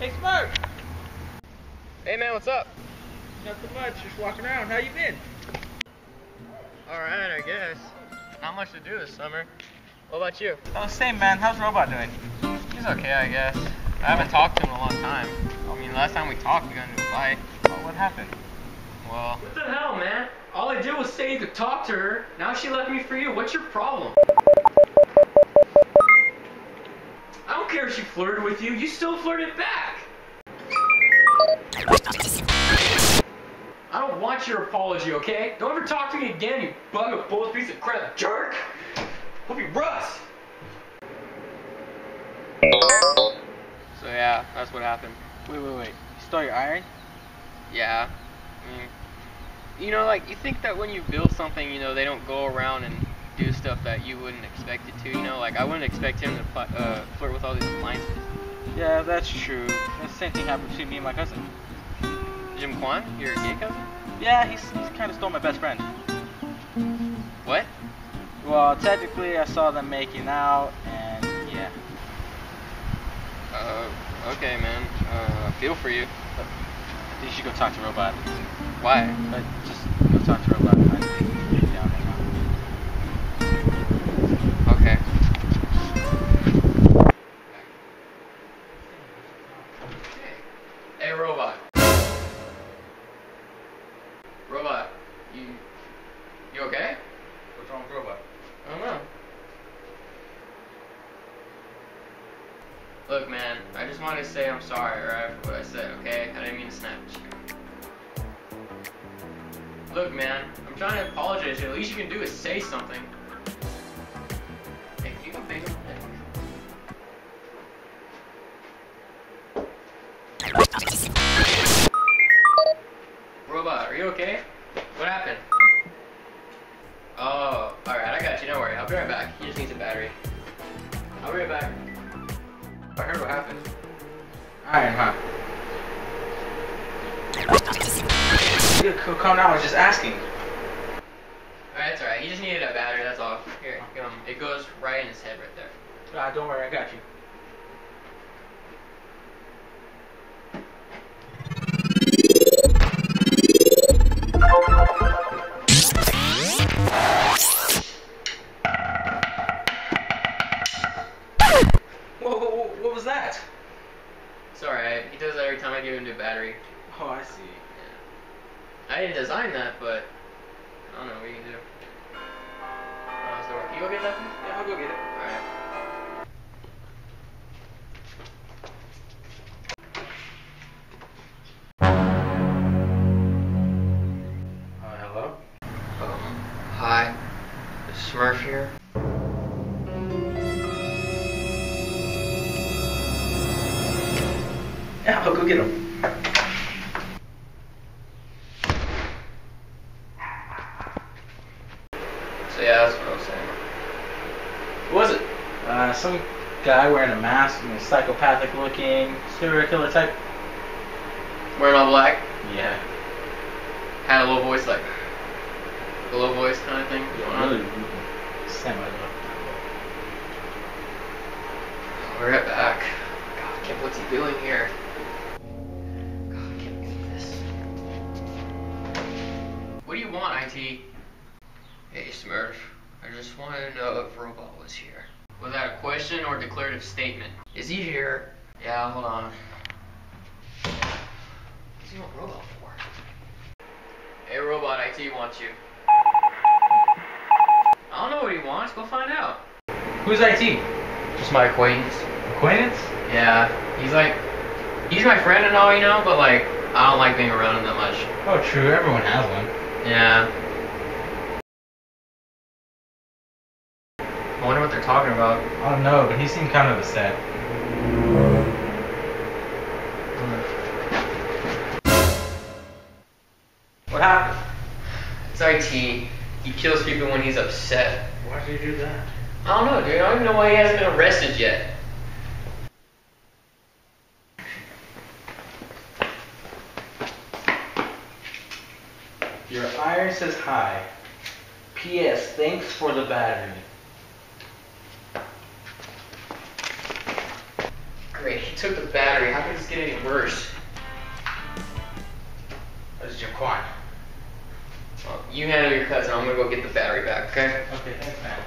Hey, Smurf. Hey man, what's up? Nothing much. Just walking around. How you been? Alright, I guess. Not much to do this summer. What about you? Oh, same man. How's Robot doing? He's okay, I guess. I haven't talked to him in a long time. I mean, last time we talked, we got into a fight. Oh, what happened? Well, What the hell, man? All I did was say you could talk to her. Now she left me for you. What's your problem? I don't care if she flirted with you. You still flirted back. I don't want your apology, okay? Don't ever talk to me again, you bug of both piece of crap jerk. Hope you rust. so yeah, that's what happened. Wait, wait, wait. You stole your iron? Yeah. I mean, you know, like, you think that when you build something, you know, they don't go around and do stuff that you wouldn't expect it to, you know? Like, I wouldn't expect him to uh, flirt with all these appliances. Yeah, that's true. The same thing happened between me and my cousin. Jim Kwan, your gay cousin? Yeah, he's, he's kind of stole my best friend. What? Well, technically, I saw them making out, and yeah. Uh, okay, man. Uh, I feel for you. You should go talk to Robot. Why? But just go talk to Robot. Robot, you you okay? What's wrong with Robot? I don't know. Look, man, I just wanted to say I'm sorry, alright, for what I said, okay? I didn't mean to snap at you. Look, man, I'm trying to apologize. to you. The least you can do is say something. Hey, you can face Robot, I'll be right back. I heard what happened. Iron, huh? Yeah, c- calm down. I was just asking. Alright, that's alright. He just needed a battery, that's all. Here, um, it goes right in his head right there. Ah, don't worry. I got you. Whoa, does that every time I give him a new battery. Oh, I see. I didn't design that, but I don't know what you can do. Uh, so, can you go get that? please? Yeah, I'll go get it. Alright. Uh, hello? Um, hi. Smurf here. Yeah, I'll go get him. So yeah, that's what I was saying. Who was it? Uh, some guy wearing a mask, you know, psychopathic looking, serial killer type. Wearing all black? Yeah. Had a low voice, like a low voice kind of thing. going on. Really semi look. We're right back. God, Kim, what's he doing here? What do you want, IT? Hey, Smurf. I just wanted to know if Robot was here. Was that a question or declarative statement? Is he here? Yeah, hold on. What's he want Robot for? Hey, Robot, IT wants you. I don't know what he wants. Go find out. Who's IT? Just my acquaintance. Acquaintance? Yeah, he's like, he's my friend and all, you know, but like, I don't like being around him that much. Oh, true. Everyone has one. Yeah. I wonder what they're talking about. I don't know, but he seemed kind of upset. Hmm. What happened? It's IT. He kills people when he's upset. Why did you do that? I don't know, dude. I don't even know why he hasn't been arrested yet. Your iron says hi. P.S. Thanks for the battery. Great. He took the battery. How could this get any worse? This is Jim Quan. Well, you handle your cousin. I'm gonna go get the battery back. Okay. Okay, thanks, man.